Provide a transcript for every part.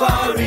var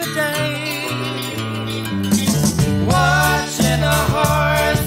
of a day. Watching a horse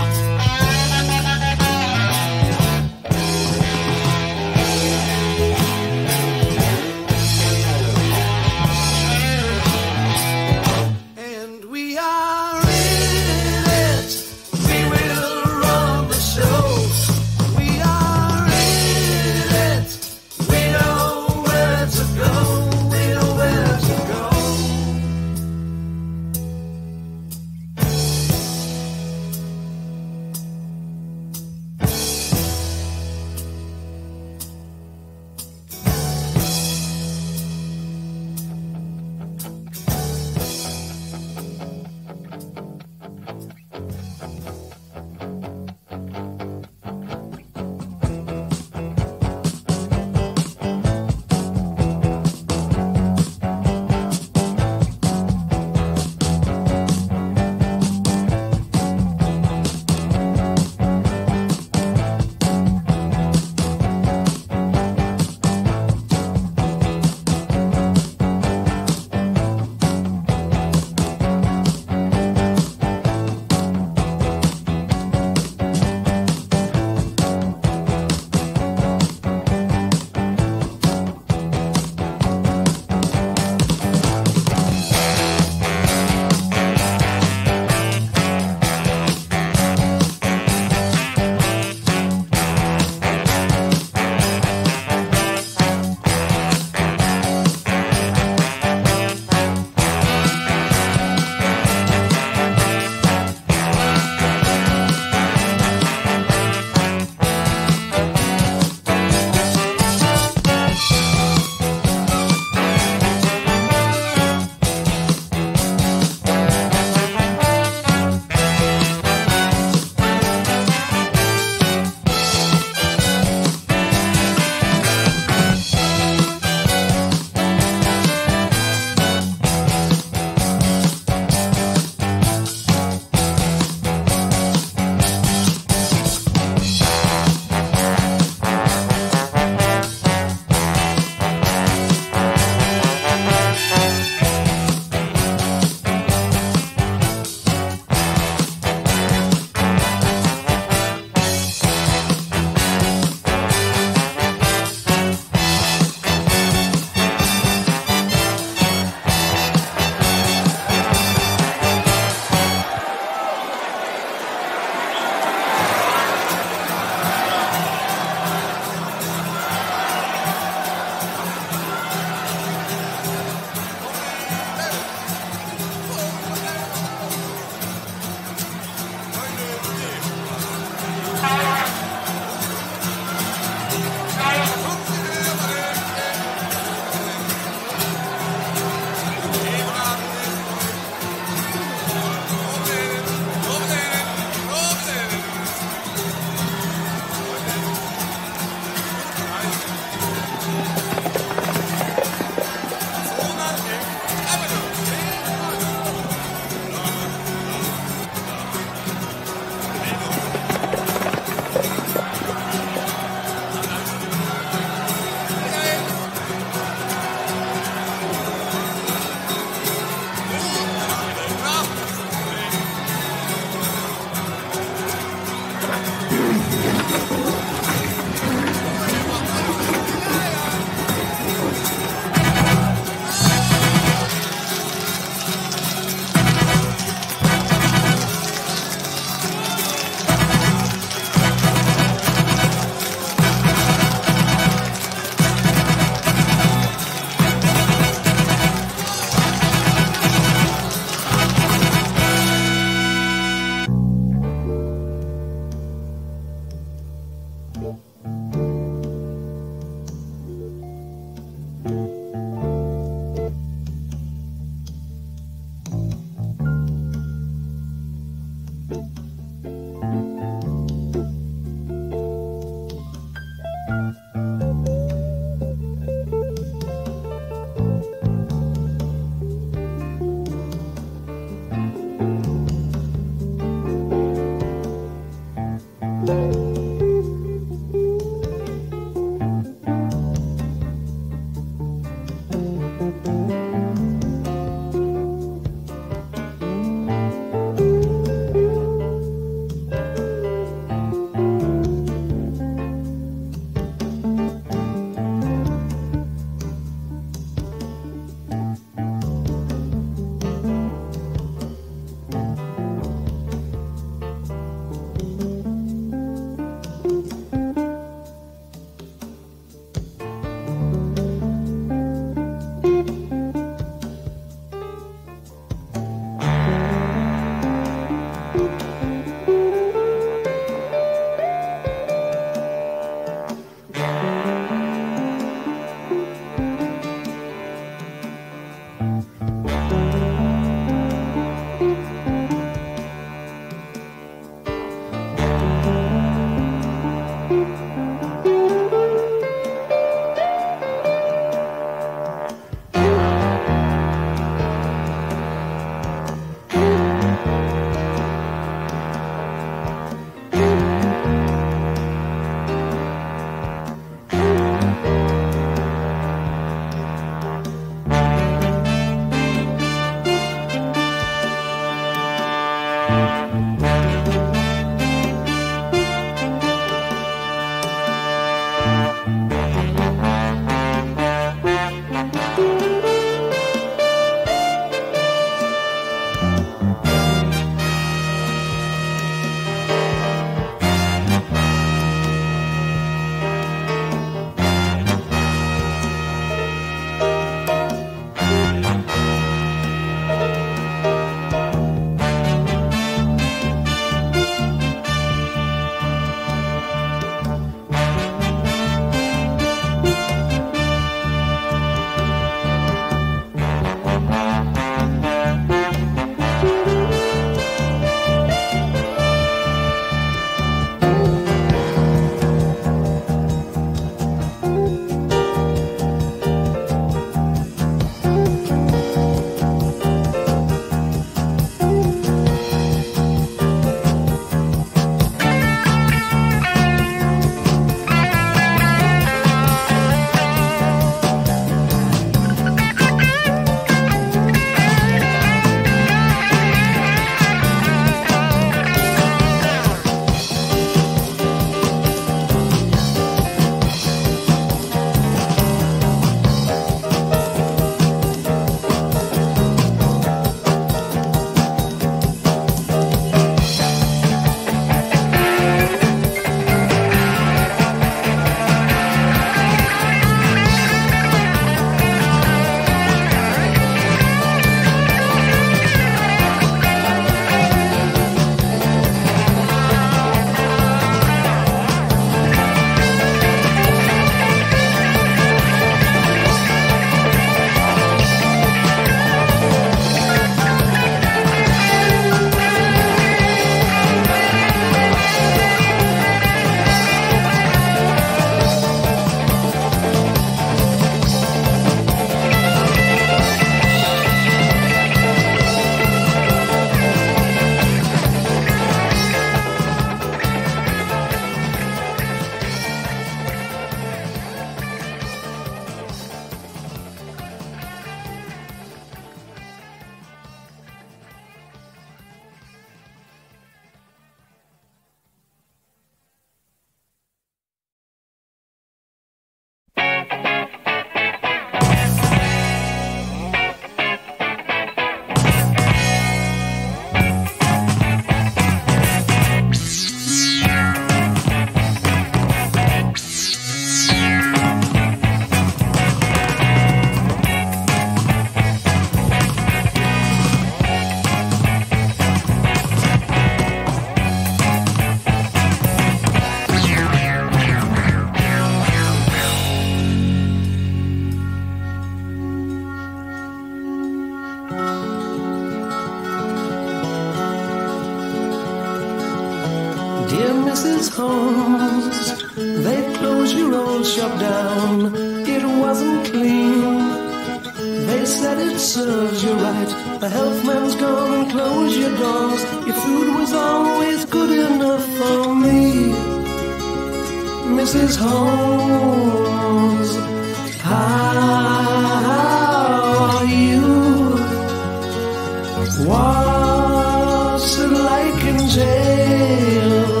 What's it like in jail?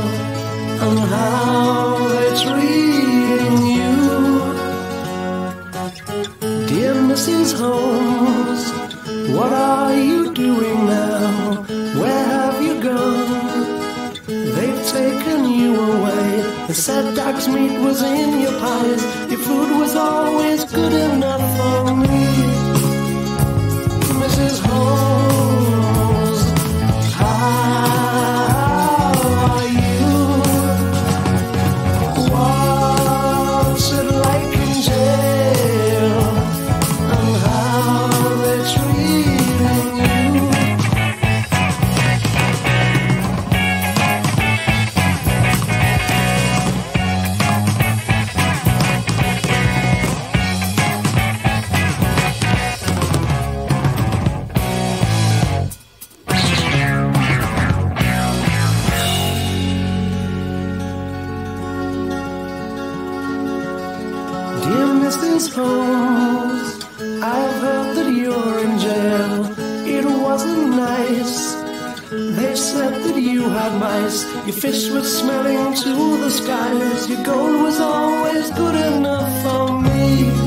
And how they treating you? Dear Mrs. Holmes, what are you doing now? Where have you gone? They've taken you away. They said dog's meat was in your pies. Your food was always good mice. Your fish was smelling to the skies. Your gold was always good enough for me.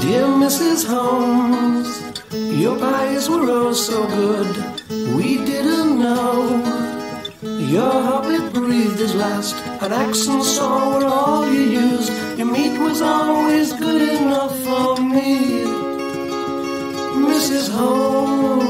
Dear Mrs. Holmes, your pies were oh so good. We didn't know your hobbit breathed his last. An axe and saw were all you used. Your meat was always good enough for me. Mrs. Holmes,